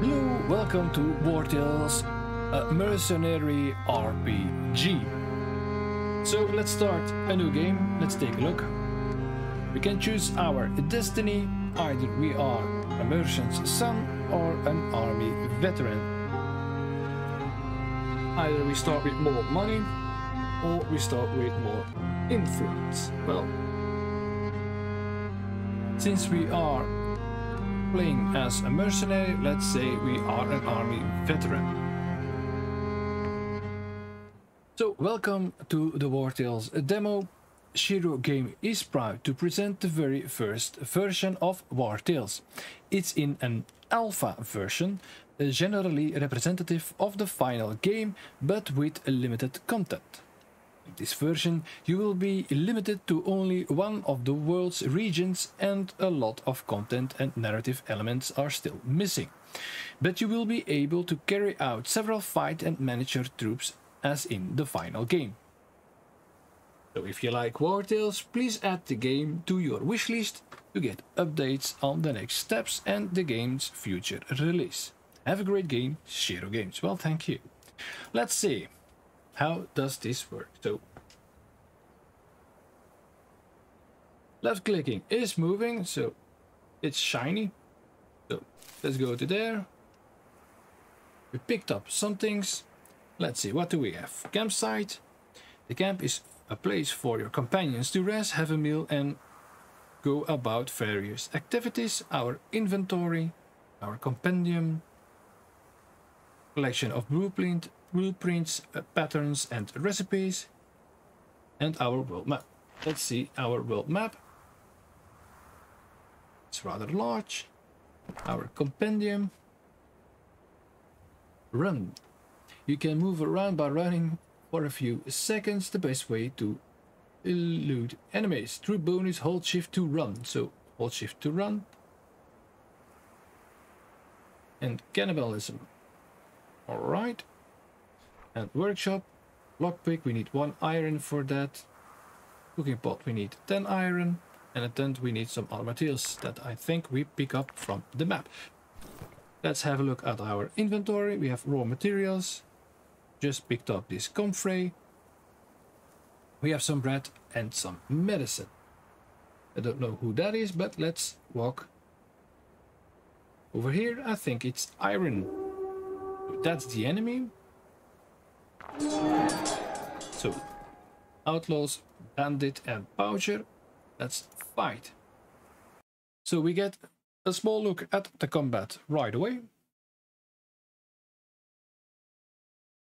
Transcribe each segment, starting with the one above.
Hello, welcome to Wartales, a mercenary RPG. So let's start a new game, let's take a look. We can choose our destiny, either we are a merchant's son or an army veteran. Either we start with more money or we start with more influence. Well, since we are playing as a mercenary, let's say we are an army veteran. So, welcome to the Wartales demo. Shiro Game is proud to present the very first version of Wartales. It's in an alpha version, generally representative of the final game, but with a limited content. This version, you will be limited to only one of the world's regions and a lot of content and narrative elements are still missing. But you will be able to carry out several fight and manage your troops as in the final game. So if you like Wartales, please add the game to your wishlist to get updates on the next steps and the game's future release. Have a great game, Shiro Games. Well, thank you. Let's see. How does this work? So left clicking is moving, so it's shiny. So let's go to there. We picked up some things. Let's see, what do we have? Campsite. The camp is a place for your companions to rest, have a meal and go about various activities. Our inventory, our compendium, collection of blueprint, blueprints, uh, patterns and recipes, and our world map. Let's see our world map. It's rather large. Our compendium. Run. You can move around by running for a few seconds. The best way to elude enemies. True bonus, hold shift to run. So hold shift to run. And cannibalism. Alright. And workshop. Lockpick, we need one iron for that. Cooking pot, we need 10 iron. And a tent, we need some other materials that I think we pick up from the map. Let's have a look at our inventory. We have raw materials. Just picked up this comfrey. We have some bread and some medicine. I don't know who that is, but let's walk over here. I think it's iron. That's the enemy. So, outlaws, bandit and poacher. Let's fight. So we get a small look at the combat right away.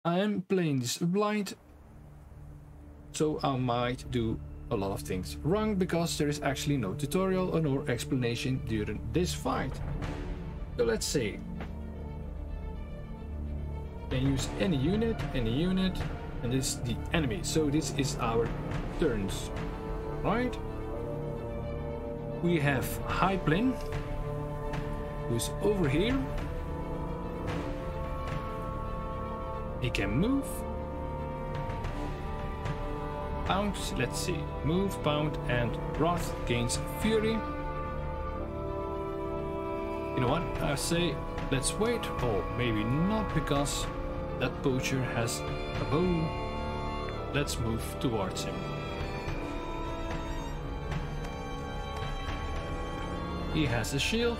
I am playing this blind, so I might do a lot of things wrong because there is actually no tutorial or no explanation during this fight. So let's see. Can use any unit, any unit, and this is the enemy. So this is our turns, right? We have High Plane, who's over here. He can move. Pound, let's see. Move, pound, and wrath gains fury. You know what? I say let's wait, or maybe not, because that poacher has a bow. Let's move towards him. He has a shield.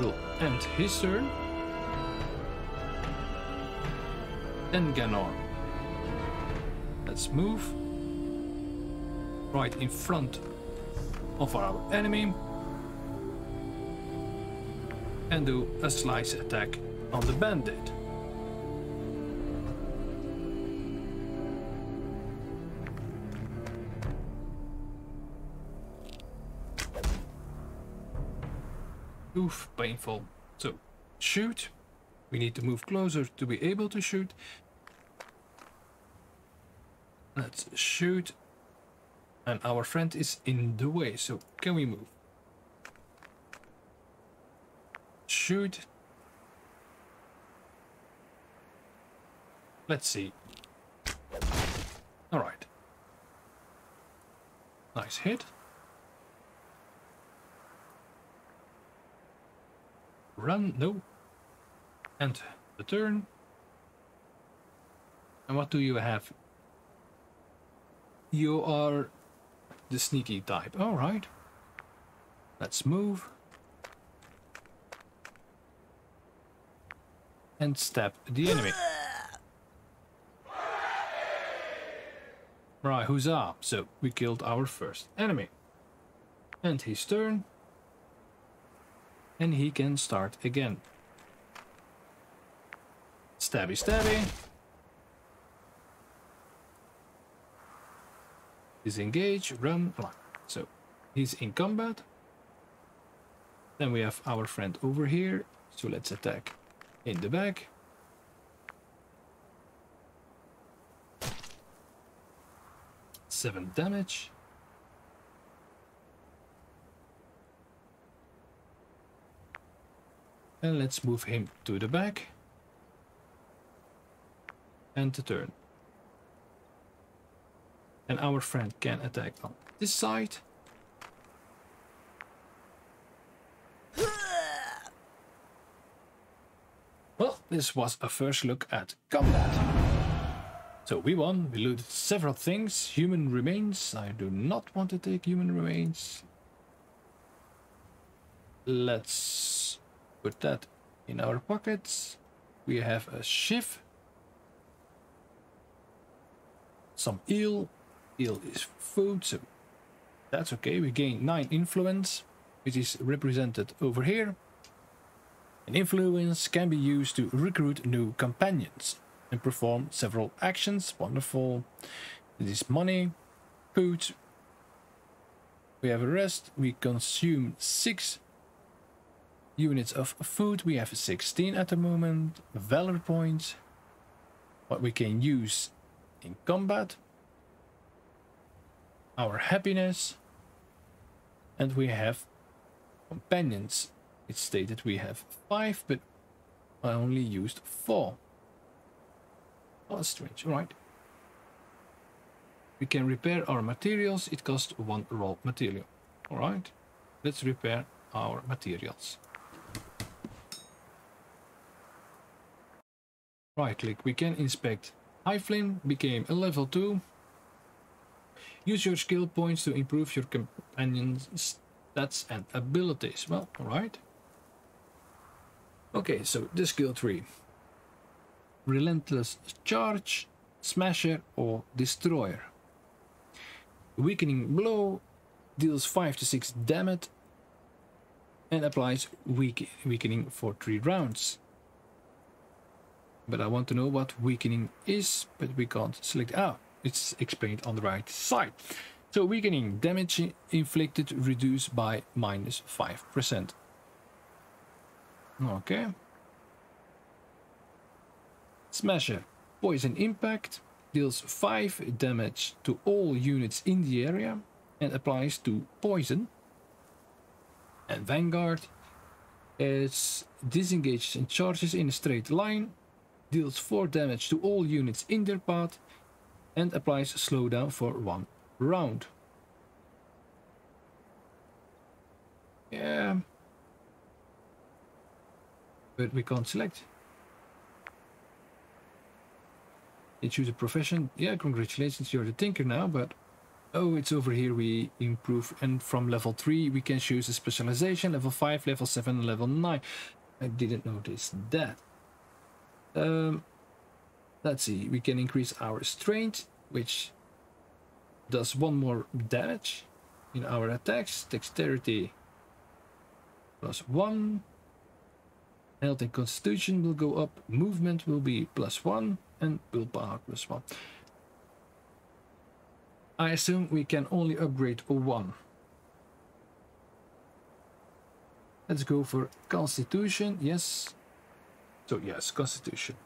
We'll end his turn. Then Ganon. Let's move right in front of our enemy and do a slice attack on the bandit. Oof, painful. So, shoot. We need to move closer to be able to shoot. Let's shoot. And our friend is in the way, so can we move? Shoot. Let's see. Alright. Nice hit. Run, no. And the turn. And what do you have? You are the sneaky type. Alright. Let's move. And stab the enemy. Right, huzzah. So we killed our first enemy. And his turn. And he can start again. Stabby stabby. Disengage, run. So he's in combat. Then we have our friend over here. So let's attack in the back. Seven damage. And let's move him to the back. And to turn. And our friend can attack on this side. Well, this was a first look at combat. So we won, we looted several things, human remains, I do not want to take human remains. Let's put that in our pockets. We have a shiv, some eel, eel is food, so that's okay. We gain 9 influence, which is represented over here. And influence can be used to recruit new companions and perform several actions. Wonderful. This is money, food. We have a rest. We consume 6 units of food. We have 16 at the moment. Valor points. What we can use in combat. Our happiness. And we have companions it stated we have five, but I only used four. Oh, that's strange. Alright. We can repair our materials. It costs one raw material. Alright. Let's repair our materials. Right click. We can inspect. Flame became a level 2. Use your skill points to improve your companion's stats and abilities. Well, alright. Okay, so the skill tree. Relentless Charge, Smasher or Destroyer. Weakening Blow deals 5 to 6 damage and applies weak weakening for 3 rounds. But I want to know what weakening is, but we can't select. Oh, it's explained on the right side. So weakening damage inflicted reduced by minus 5%. Okay. Smasher. Poison Impact deals 5 damage to all units in the area and applies to poison. And Vanguard is disengaged and charges in a straight line, deals 4 damage to all units in their path, and applies slowdown for 1 round. Yeah, but we can't select. You choose a profession. Yeah, congratulations, you're the tinker now, but oh, it's over here we improve. And from level 3, we can choose a specialization, level 5, level 7, level 9. I didn't notice that. Um, let's see, we can increase our strength, which does one more damage in our attacks. Dexterity plus one. Health and constitution will go up, movement will be plus one, and willpower plus one. I assume we can only upgrade for one. Let's go for constitution, yes. So yes, constitution.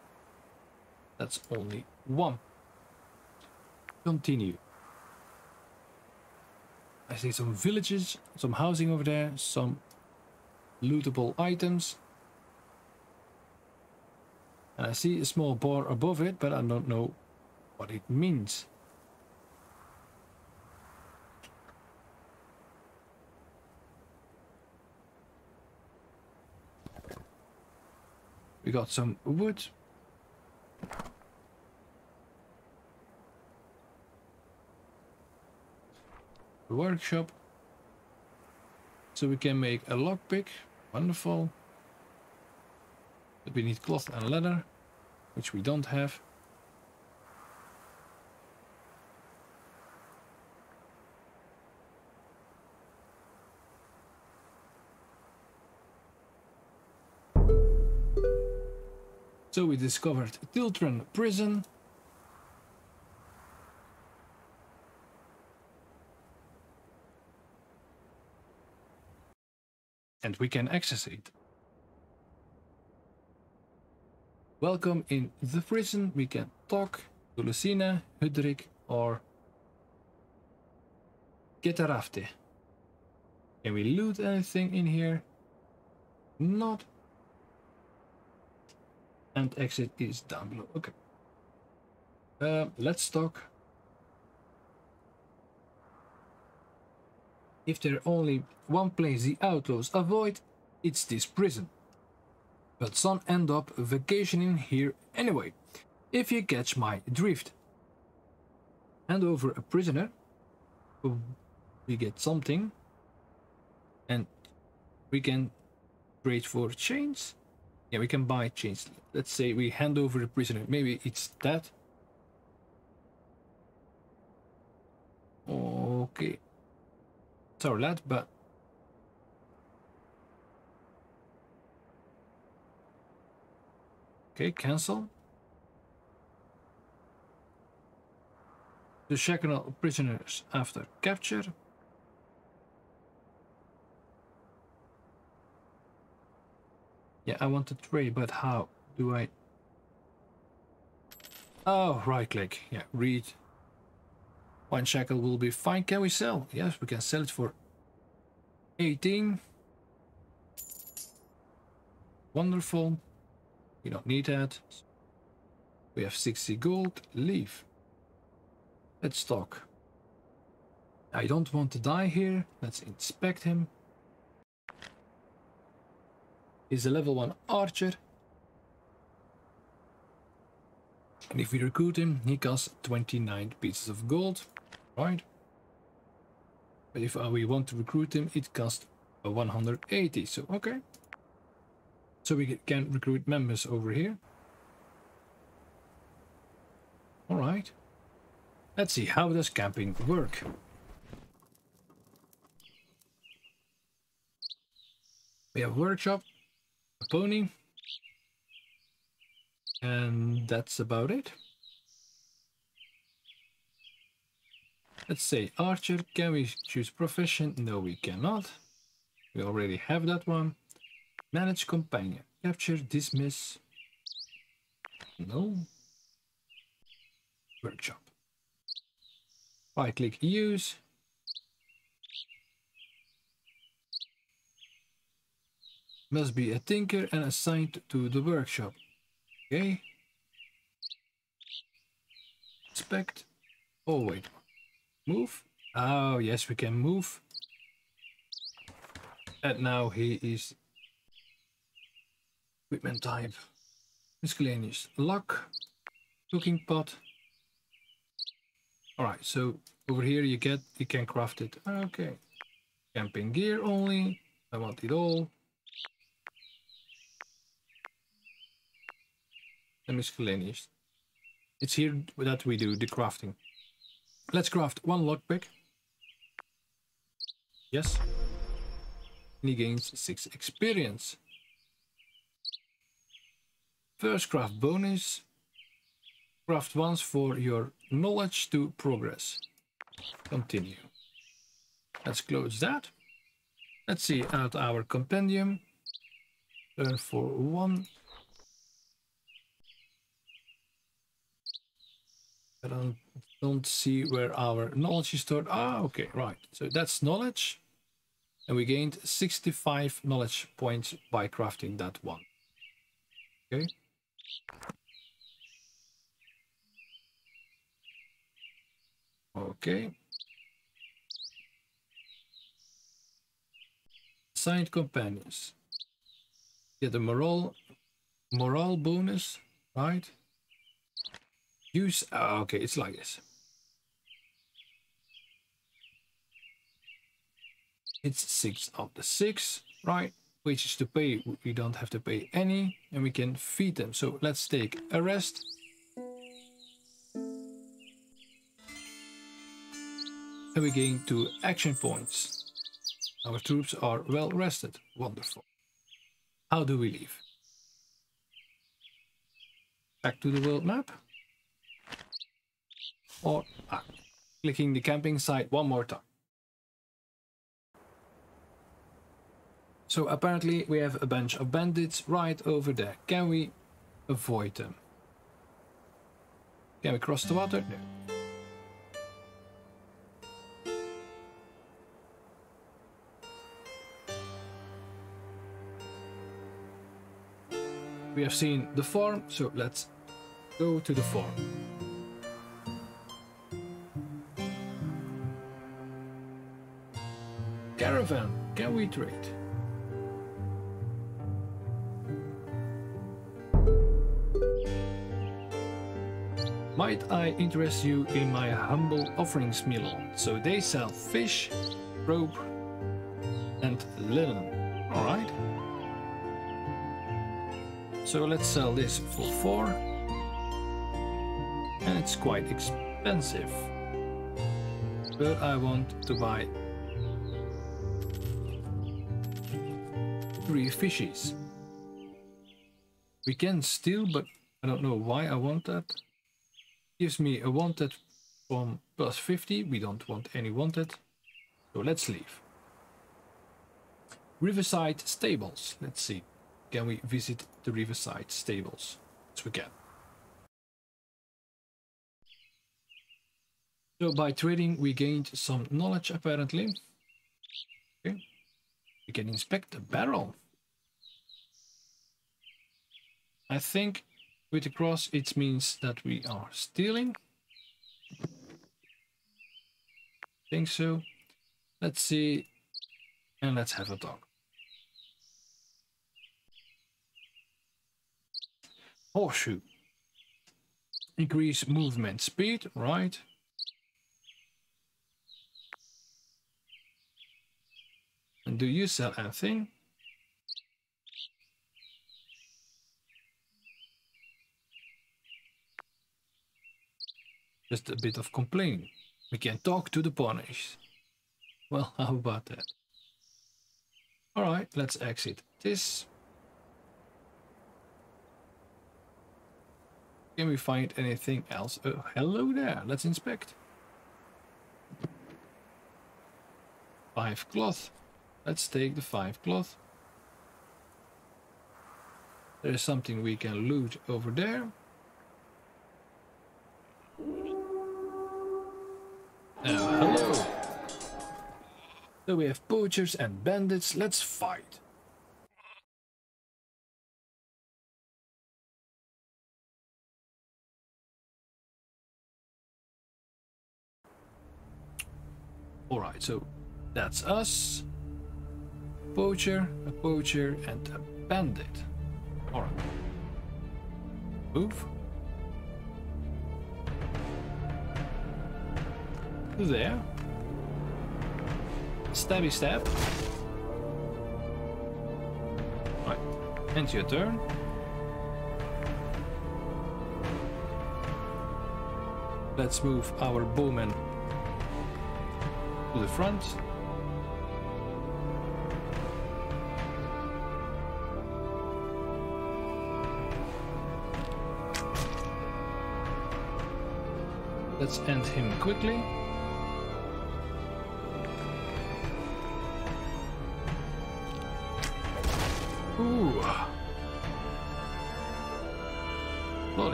That's only one. Continue. I see some villages, some housing over there, some lootable items. And I see a small bar above it, but I don't know what it means. We got some wood. Workshop. So we can make a lockpick. Wonderful. But we need cloth and leather, which we don't have. So we discovered Tiltren prison. And we can access it. Welcome in the prison. We can talk to Lucina, Hudrik, or Getarafte. Can we loot anything in here? Not and exit is down below. Okay. Uh, let's talk. If there only one place the outlaws avoid, it's this prison. But some end up vacationing here anyway, if you catch my drift. Hand over a prisoner, we get something, and we can trade for chains. Yeah, we can buy chains. Let's say we hand over the prisoner. Maybe it's that. Okay. Sorry, lad, but... Okay, cancel. The shackle prisoners after capture. Yeah, I want to trade, but how do I... Oh, right click. Yeah, read. One shackle will be fine. Can we sell? Yes, we can sell it for 18. Wonderful. We don't need that. We have 60 gold. Leave. Let's talk. I don't want to die here. Let's inspect him. He's a level 1 archer. And if we recruit him, he costs 29 pieces of gold. Right. But if uh, we want to recruit him, it costs 180. So, okay. So we can recruit members over here. Alright. Let's see, how does camping work? We have workshop, pony. And that's about it. Let's say archer. Can we choose profession? No, we cannot. We already have that one. Manage companion. Capture, dismiss. No. Workshop. Right click use. Must be a tinker and assigned to the workshop. Okay. Inspect. Oh, wait. Move. Oh, yes, we can move. And now he is equipment type. Miscellaneous. Lock. Cooking pot. Alright, so over here you get, you can craft it. Okay. Camping gear only. I want it all. And miscellaneous. It's here that we do the crafting. Let's craft one lockpick. Yes. And he gains 6 experience. First craft bonus. Craft once for your knowledge to progress. Continue. Let's close that. Let's see at our compendium. For one I don't, don't see where our knowledge is stored. Ah, okay, right. So that's knowledge. And we gained 65 knowledge points by crafting that one. Okay. Okay. Signed companions. Get the morale morale bonus, right? Use, oh, okay, it's like this. It's six of the six, right? Which is to pay, we don't have to pay any, and we can feed them. So let's take a rest. And we gain two action points. Our troops are well rested. Wonderful. How do we leave? Back to the world map? Or ah, clicking the camping site one more time. So apparently we have a bunch of bandits right over there. Can we avoid them? Can we cross the water? No. We have seen the farm, so let's go to the farm. Caravan, can we trade? Might I interest you in my humble offerings Milan? So they sell fish, rope, and linen. Alright. So let's sell this for four. And it's quite expensive. But I want to buy three fishies. We can steal, but I don't know why I want that gives me a wanted from plus 50. We don't want any wanted. So let's leave. Riverside Stables. Let's see. Can we visit the Riverside Stables? Yes, we can. So by trading, we gained some knowledge apparently. Okay. We can inspect the barrel. I think with the cross, it means that we are stealing. think so. Let's see. And let's have a talk. Horseshoe. Increase movement speed, right? And do you sell anything? Just a bit of complaining. We can talk to the ponies. Well, how about that? Alright, let's exit this. Can we find anything else? Oh, hello there. Let's inspect. Five cloth. Let's take the five cloth. There's something we can loot over there. Hello. So we have poachers and bandits. Let's fight. Alright, so that's us. Poacher, a poacher, and a bandit. Alright. Move. There. Stabby stab. Right. End your turn. Let's move our bowman to the front. Let's end him quickly.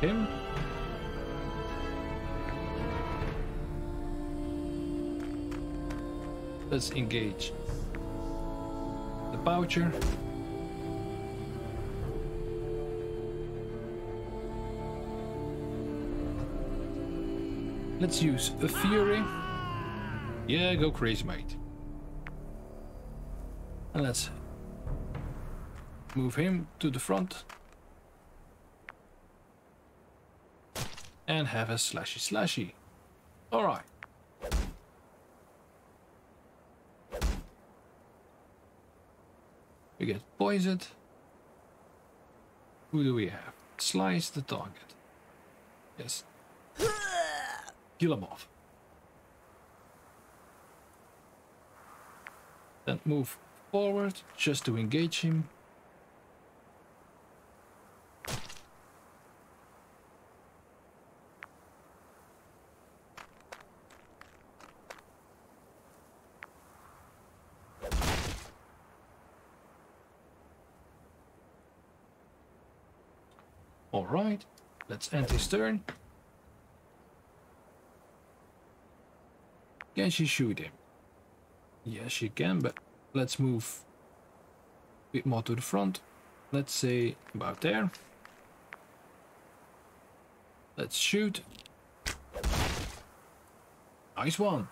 Him. Let's engage the poacher. Let's use a fury. Yeah, go crazy, mate. And let's Move him to the front. And have a slashy slashy. Alright. We get poisoned. Who do we have? Slice the target. Yes. Kill him off. Then move forward just to engage him. Alright, let's turn. Can she shoot him? Yes, she can, but let's move a bit more to the front. Let's say about there. Let's shoot. Nice one.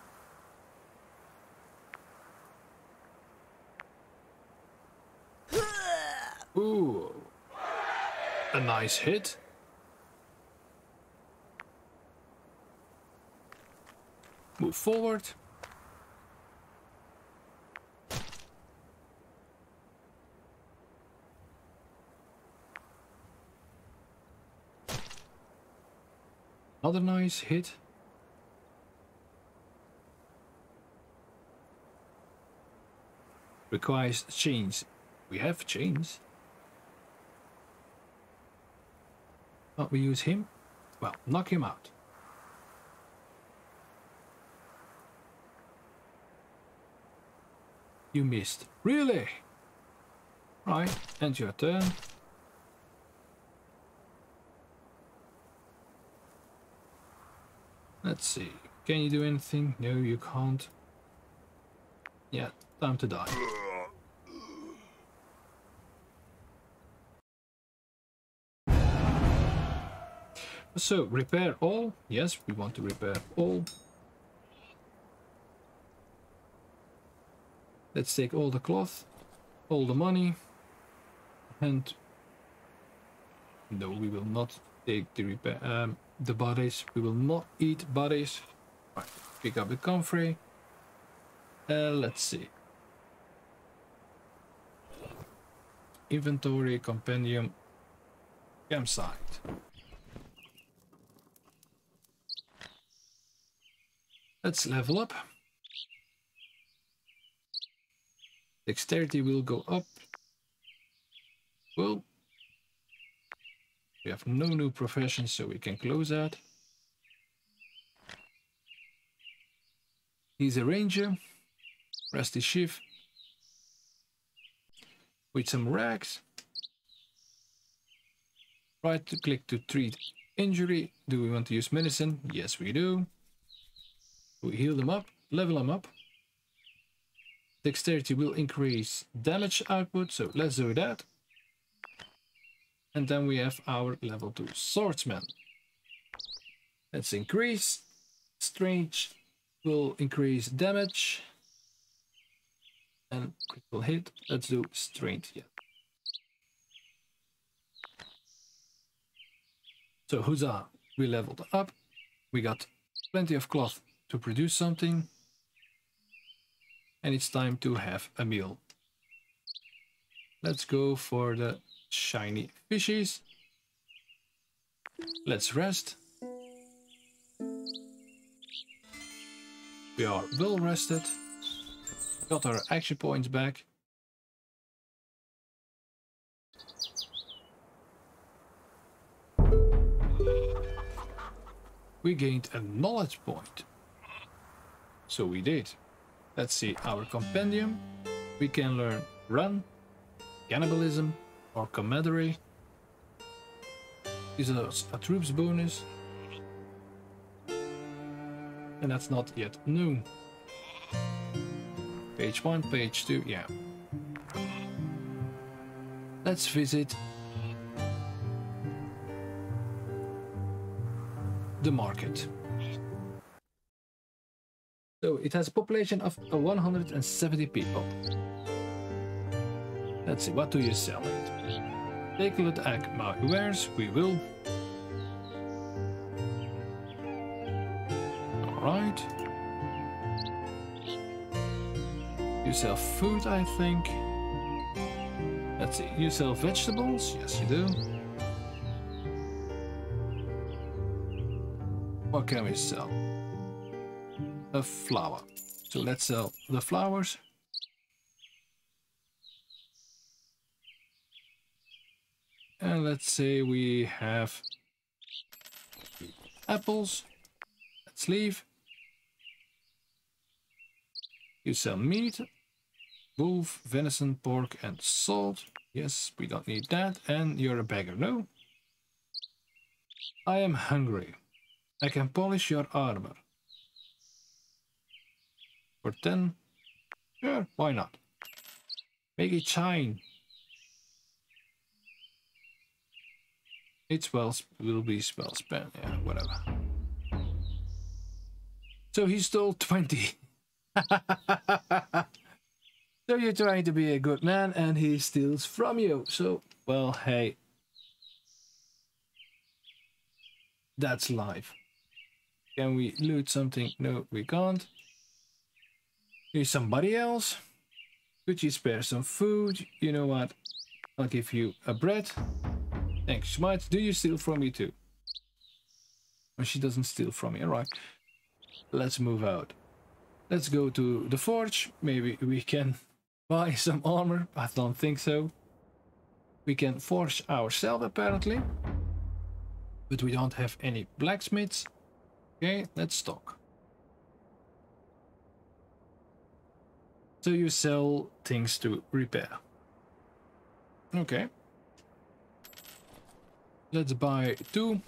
Ooh. A nice hit. Move forward. Another nice hit. Requires chains. We have chains. But we use him? Well, knock him out. You missed. Really? Right, end your turn. Let's see. Can you do anything? No, you can't. Yeah, time to die. So, repair all. Yes, we want to repair all. Let's take all the cloth, all the money, and no, we will not take the repair um, the bodies. We will not eat bodies. Pick up the comfrey. Uh, let's see. Inventory, compendium, campsite. Let's level up. Dexterity will go up. Well, we have no new professions, so we can close that. He's a ranger. Rusty shift. With some rags. Right to click to treat injury. Do we want to use medicine? Yes, we do. We heal them up, level them up. Dexterity will increase damage output, so let's do that. And then we have our level 2 swordsman. Let's increase. Strange will increase damage. And critical hit. Let's do strength yet. So huzzah, we leveled up. We got plenty of cloth to produce something. And it's time to have a meal. Let's go for the shiny fishies. Let's rest. We are well rested. Got our action points back. We gained a knowledge point. So we did. Let's see our compendium. We can learn run, cannibalism, or camaraderie. Is a, a troops bonus. And that's not yet new. Page 1, page 2, yeah. Let's visit the market. So it has a population of uh, 170 people. Let's see, what do you sell it? Take a look at my wares, we will. Alright. You sell food, I think. Let's see, you sell vegetables? Yes, you do. What can we sell? A flour. So let's sell the flours. And let's say we have apples. Let's leave. You sell meat, wolf, venison, pork, and salt. Yes, we don't need that. And you're a beggar, no? I am hungry. I can polish your armor. For 10? Sure, why not? Make it shine. It's well will be well spent, yeah, whatever. So he stole 20. so you're trying to be a good man and he steals from you. So, well, hey. That's life. Can we loot something? No, we can't. Here's somebody else. Could you spare some food? You know what? I'll give you a bread. Thanks, Smite. Do you steal from me too? Well, she doesn't steal from me. Alright. Let's move out. Let's go to the forge. Maybe we can buy some armor. I don't think so. We can forge ourselves apparently. But we don't have any blacksmiths. Okay, let's talk. So you sell things to repair. Okay. Let's buy two.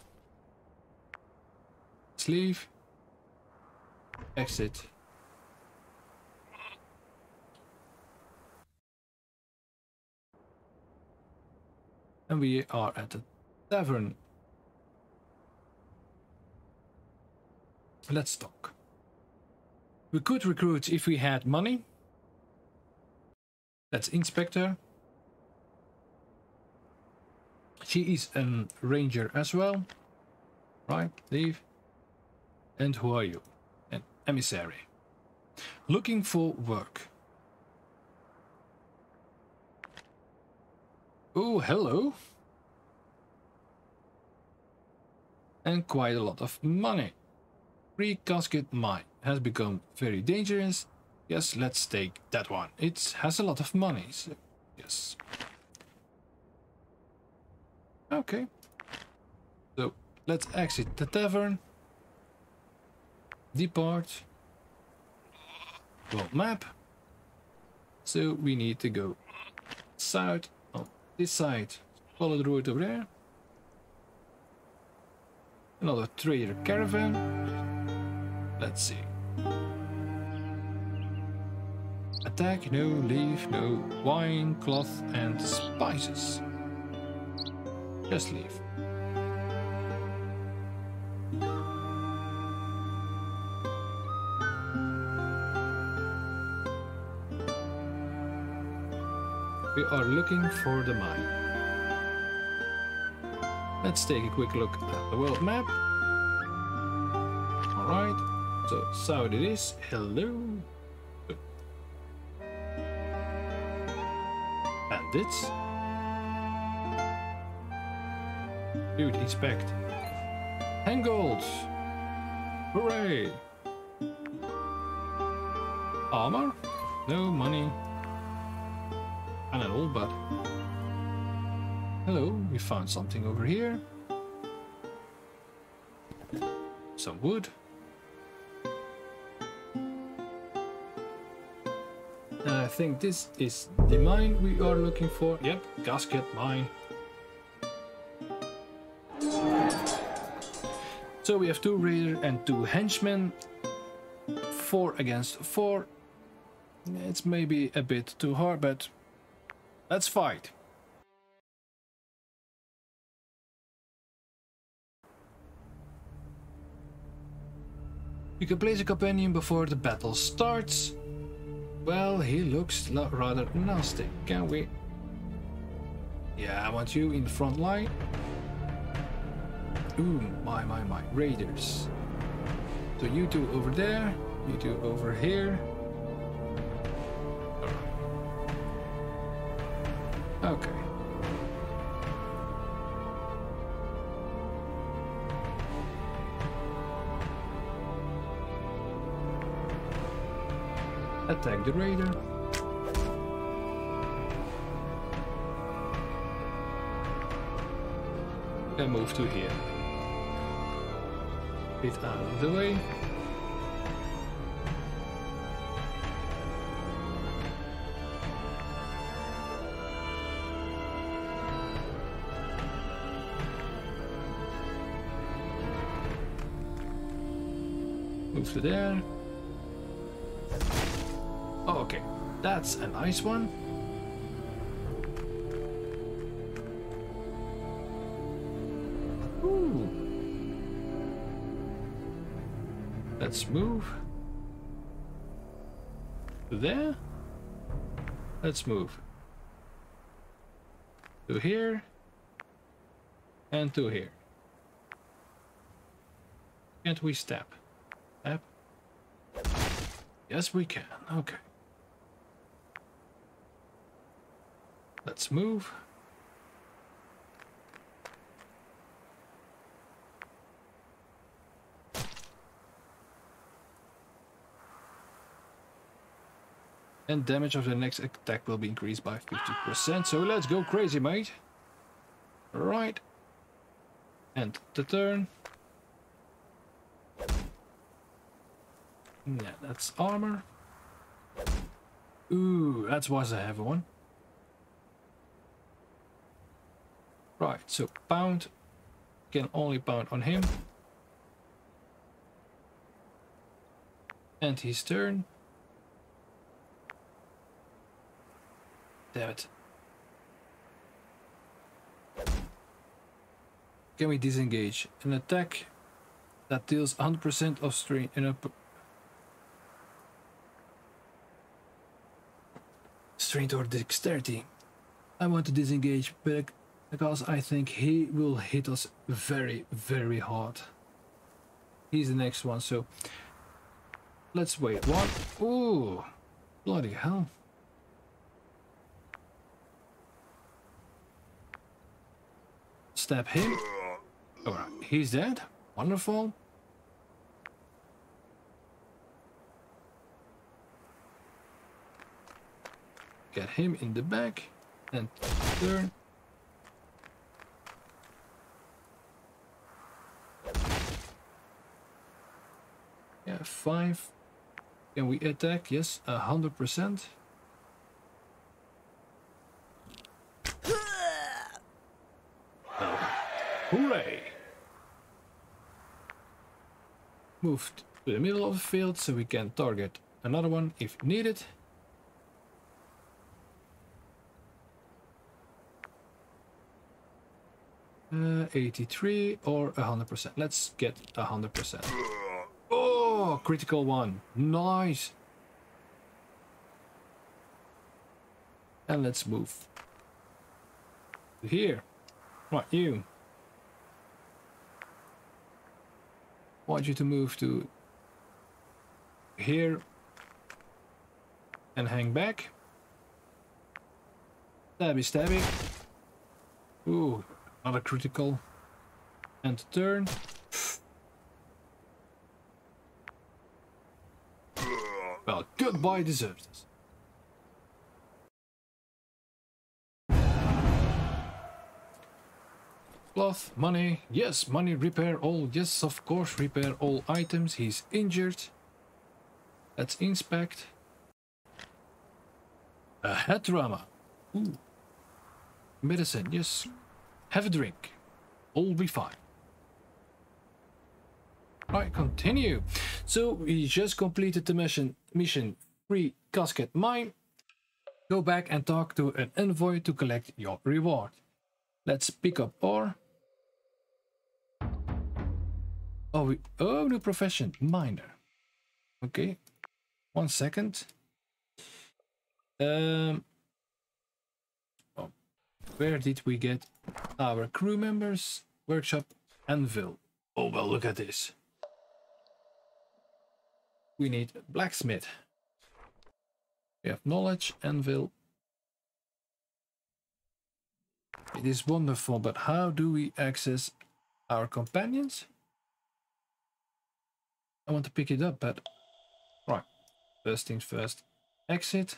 Sleeve. Exit. And we are at the tavern. Let's talk. We could recruit if we had money. That's Inspector. She is a ranger as well. Right, leave. And who are you? An emissary. Looking for work. Oh, hello. And quite a lot of money. Free casket mine has become very dangerous. Yes, let's take that one. It has a lot of money. So yes. Okay. So let's exit the tavern. Depart. World map. So we need to go south on this side. Follow the road over there. Another trader caravan. Let's see. Attack, no, leaf, no, wine, cloth and spices. Just leave. We are looking for the mine. Let's take a quick look at the world map. Alright. So, so it is. Hello. Bandits. Dude, inspect. Ten gold. Hooray. Armor? No money. And an old but. Hello, we found something over here. Some wood. Think this is the mine we are looking for. Yep, gasket mine. So we have two raider and two henchmen. Four against four. It's maybe a bit too hard, but let's fight. You can place a companion before the battle starts. Well, he looks rather nasty. Can we Yeah, I want you in the front line. Ooh, my, my, my. Raiders. So you two over there, you two over here. Okay. Attack the raider. And move to here. Bit out of the way. Move to there. That's a nice one. Ooh. Let's move. To there. Let's move. To here. And to here. Can't we step? Step? Yes, we can. Okay. Let's move. And damage of the next attack will be increased by 50%. So let's go crazy, mate. Right. And the turn. Yeah, that's armor. Ooh, that was a heavy one. Right, so bound can only bound on him. And his turn. Damn it. Can we disengage? An attack that deals 100% of strain in a strength or dexterity. I want to disengage because I think he will hit us very, very hard. He's the next one, so let's wait. What? Ooh, bloody hell. Stab him. Alright, he's dead. Wonderful. Get him in the back and turn. Yeah, five. Can we attack? Yes, a hundred percent. Hooray! Moved to the middle of the field so we can target another one if needed. Uh, 83 or 100%. Let's get 100%. Critical one. Nice. And let's move. Here. Right, you. want you to move to here and hang back. Stabby stabby. Ooh, Another critical. And turn. Well, goodbye deserves this. Cloth, money, yes, money, repair all, yes, of course, repair all items, he's injured. Let's inspect. A head trauma. Ooh. Medicine, yes, have a drink. All be fine. Right, continue. So we just completed the mission, mission free casket mine. Go back and talk to an envoy to collect your reward. Let's pick up ore. Oh, we, oh, new profession, miner. Okay, one second. Um, oh, Where did we get our crew members? Workshop, anvil. Oh, well, look at this. We need blacksmith. We have knowledge, anvil. It is wonderful, but how do we access our companions? I want to pick it up, but... Right. First things first. Exit.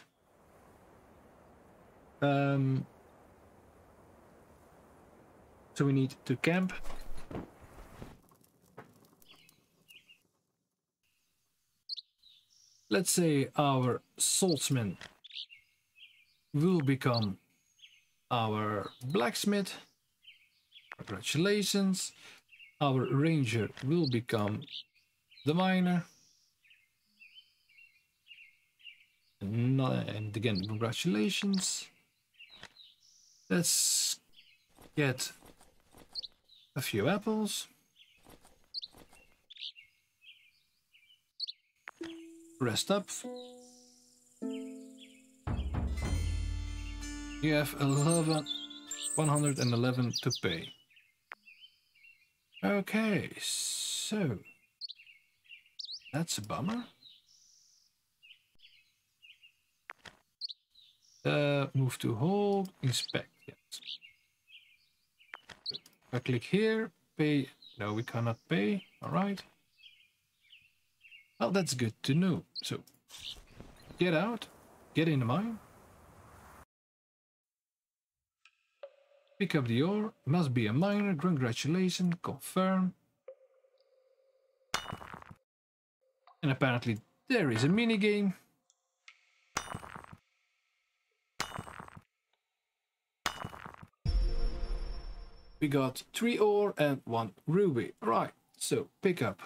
Um, so we need to camp. Let's say our swordsman will become our blacksmith. Congratulations. Our ranger will become the miner. And again, congratulations. Let's get a few apples. Rest up. You have 11, 111 to pay. Okay, so that's a bummer. Uh, move to hold, inspect. Yes. I click here, pay. No, we cannot pay. All right. Well, that's good to know. So, get out, get in the mine. Pick up the ore. Must be a miner. Congratulations. Confirm. And apparently there is a mini game. We got three ore and one ruby. Right, so pick up.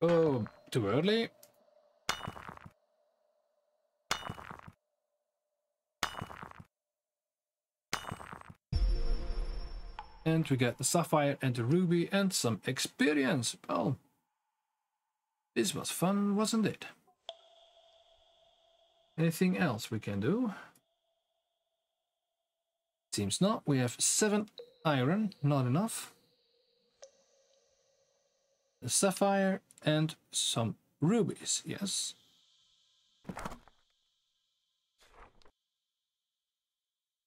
Oh, too early. And we get the sapphire and the ruby and some experience. Well, this was fun, wasn't it? Anything else we can do? Seems not. We have seven iron, not enough. A sapphire and some rubies, yes.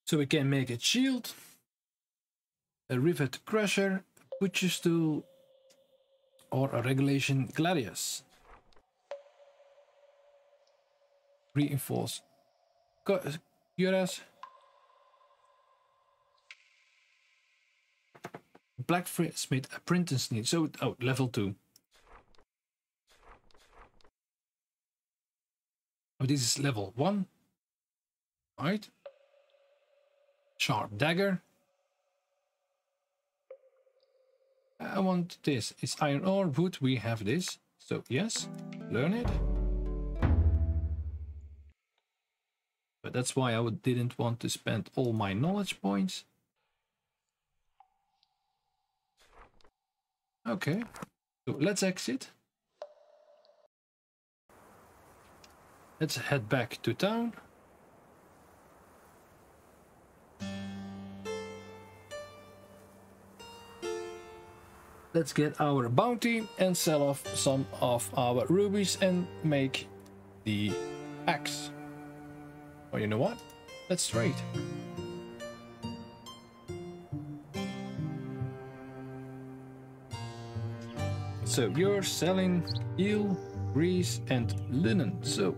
So we can make a shield, a rivet crusher, butcher stool, or a regulation gladius. Reinforce cuirass. Blacksmith apprentice need. So, oh, level 2. Oh, this is level 1. Right. Sharp dagger. I want this. It's iron ore, wood, we have this. So yes, learn it. But that's why I didn't want to spend all my knowledge points. Okay, so let's exit. Let's head back to town. Let's get our bounty and sell off some of our rubies and make the axe. Oh, you know what? Let's trade. So you're selling eel, grease and linen. So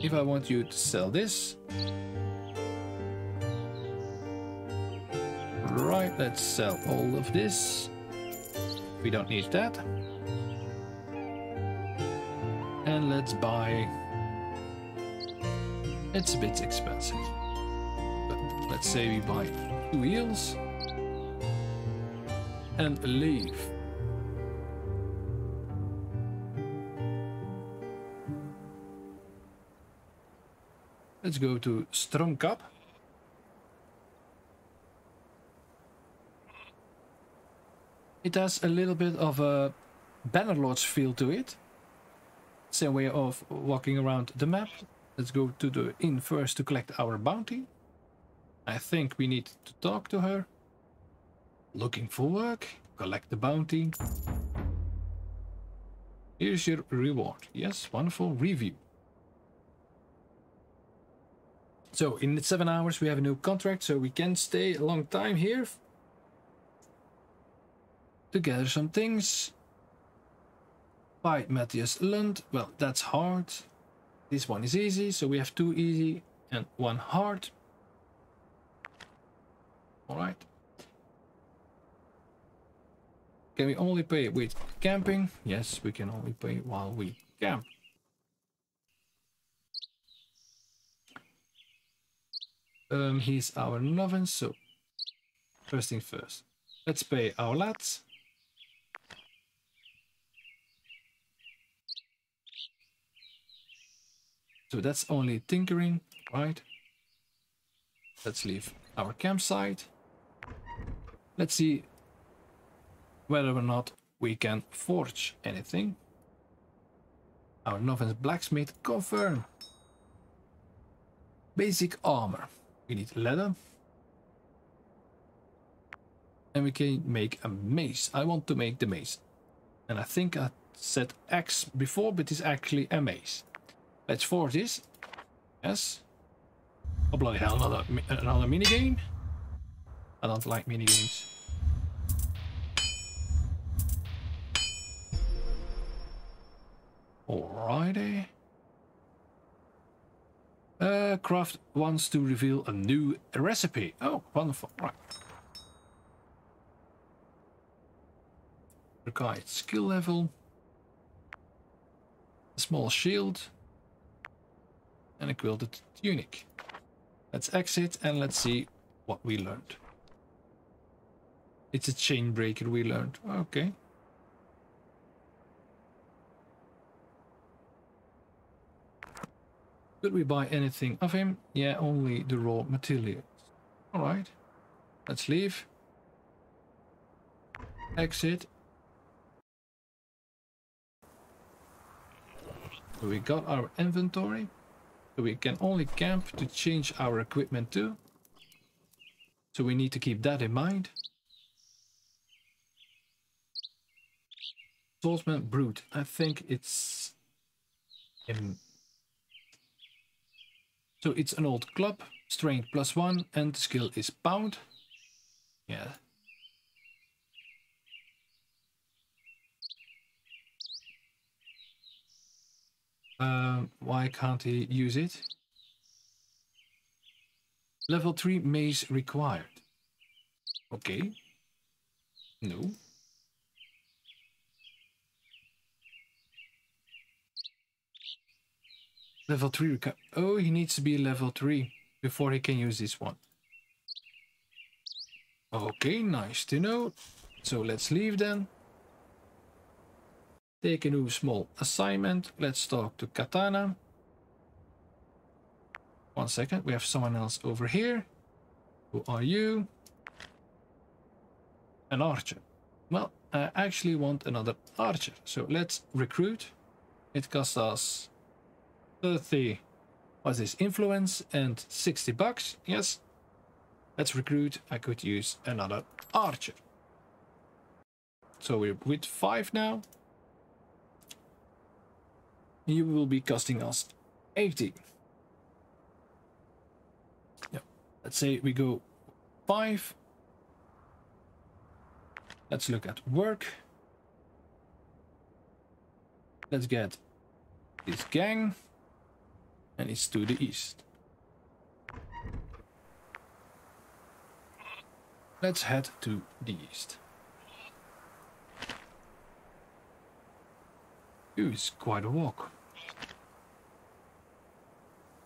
if I want you to sell this, right, let's sell all of this. We don't need that. And let's buy... It's a bit expensive. But let's say we buy two eels and leave. Let's go to Stromkap. It has a little bit of a Bannerlord's feel to it. Same way of walking around the map. Let's go to the inn first to collect our bounty. I think we need to talk to her. Looking for work, collect the bounty. Here's your reward. Yes, wonderful review. So in seven hours we have a new contract, so we can stay a long time here to gather some things. Fight Matthias Lund. Well, that's hard. This one is easy, so we have two easy and one hard. Alright. Can we only pay with camping? Yes, we can only pay while we camp. Um, he's our novice, so first thing first. Let's pay our lads. So that's only tinkering, right? Let's leave our campsite. Let's see whether or not we can forge anything. Our novice blacksmith confirm. Basic armor. We need leather. And we can make a mace. I want to make the mace. And I think I said axe before, but it's actually a mace. Let's forge this. Yes. Oh bloody hell, another, another mini game. I don't like mini games. Alrighty. Uh, Craft wants to reveal a new recipe. Oh, wonderful. Right. Required skill level. A small shield. And a quilted tunic. Let's exit and let's see what we learned. It's a chain breaker we learned. Okay. Could we buy anything of him? Yeah, only the raw materials. Alright. Let's leave. Exit. We got our inventory. We can only camp to change our equipment too. So we need to keep that in mind. Swordsman Brute. I think it's in so it's an old club, strength plus one, and the skill is pound. Yeah. Um, why can't he use it? Level 3 mace required. Okay. No. Level 3. Oh, he needs to be level 3 before he can use this one. Okay, nice to know. So let's leave then. Take a new small assignment. Let's talk to Katana. One second, we have someone else over here. Who are you? An archer. Well, I actually want another archer. So let's recruit. It costs us 30 what's this influence and 60 bucks yes. Let's recruit i could use another archer. So we're with five now. You will be costing us 80 yeah let's say we go five. Let's look at work. Let's get this gang and it's to the east. Let's head to the east. It's quite a walk.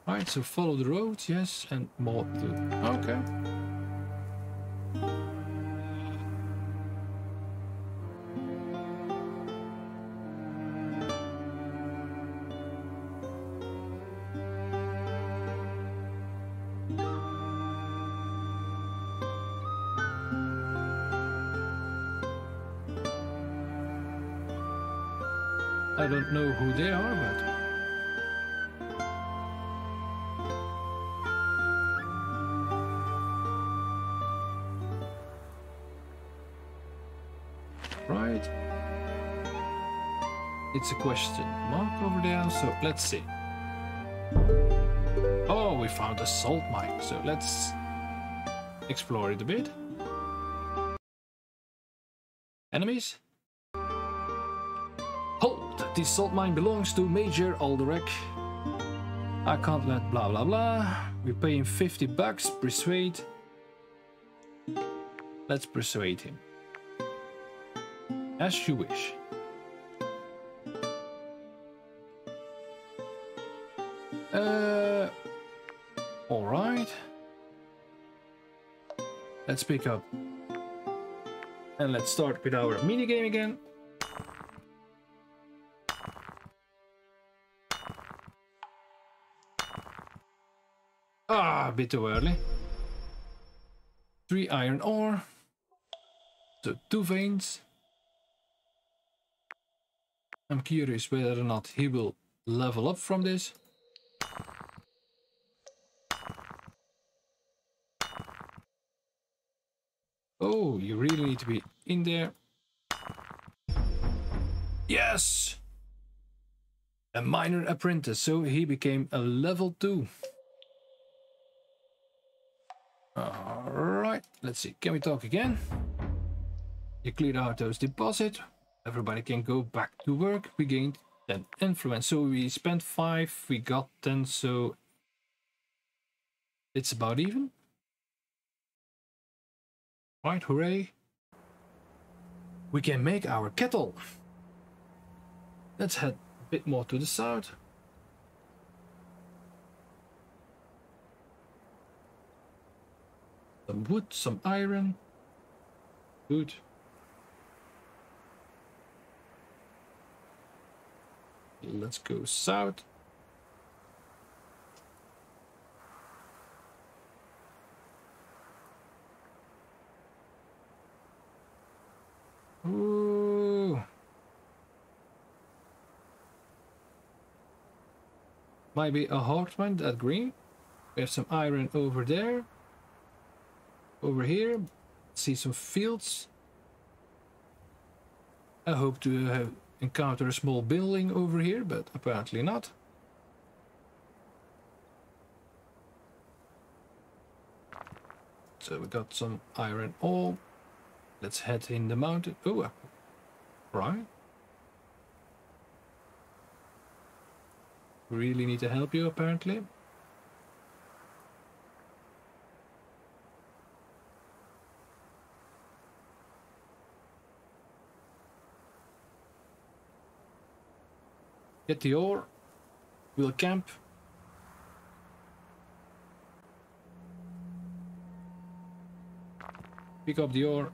Alright, so follow the road, yes, and more to... Okay. don't know who they are, but right? It's a question. Mark over there. So Let's see. Oh, we found a salt mine. So let's explore it a bit. Enemies? This salt mine belongs to Major Alderac. I can't let blah blah blah. We pay him 50 bucks, persuade. Let's persuade him. As you wish. Uh, alright. Let's pick up. And let's start with our mini game again. Ah, a bit too early. Three iron ore. So two veins. I'm curious whether or not he will level up from this. Oh, you really need to be in there. Yes! A miner apprentice, so he became a level 2. Alright, let's see. Can we talk again? You cleared out those deposit. Everybody can go back to work. We gained 10 influence. So we spent 5, we got 10, so it's about even. Right, hooray. We can make our kettle. Let's head a bit more to the south. Some wood, some iron. Good. Let's go south. Ooh. Might be a Hartman, that green. We have some iron over there. Over here. See some fields. I hope to have encounter a small building over here, but apparently not. So we got some iron ore. Let's head in the mountain. Oh, uh, right. Really need to help you, apparently. Get the ore. We'll camp. Pick up the ore.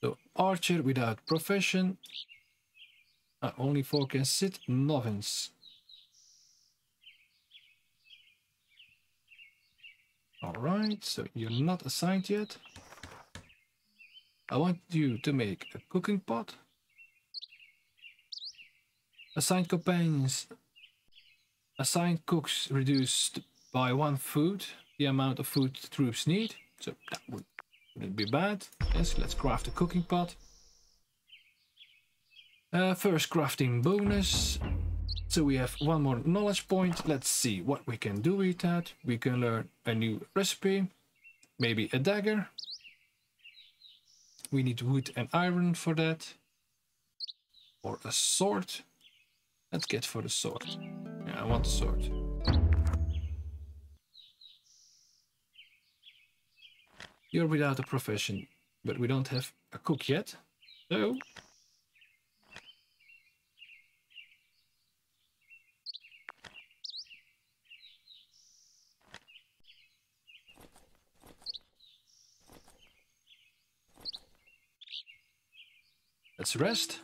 So, archer without profession. Uh, only four can sit. Novice. Alright, so you're not assigned yet. I want you to make a cooking pot. Assigned companions. Assigned cooks reduced by one food the amount of food troops need. So that would, wouldn't be bad. Yes, let's craft a cooking pot. Uh, first crafting bonus. So we have one more knowledge point. Let's see what we can do with that. We can learn a new recipe. Maybe a dagger. We need wood and iron for that. Or a sword. Let's get for the sword. Yeah, I want the sword. You're without a profession, but we don't have a cook yet. So... Let's rest.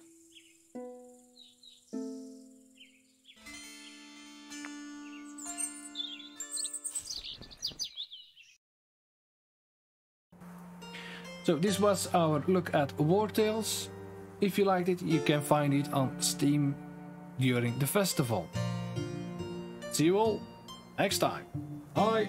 So this was our look at Wartales. If you liked it, you can find it on Steam during the festival. See you all next time. Bye.